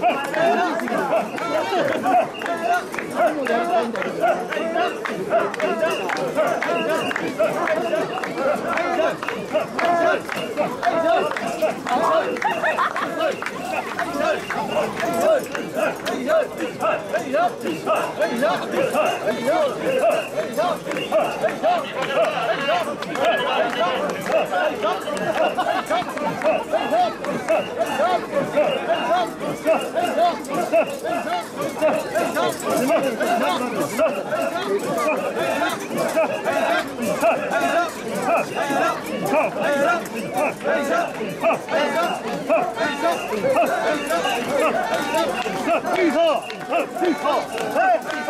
Hey, はい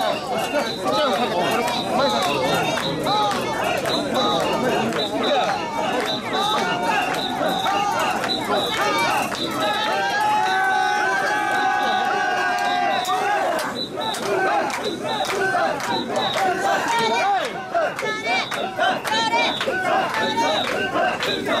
Let's go!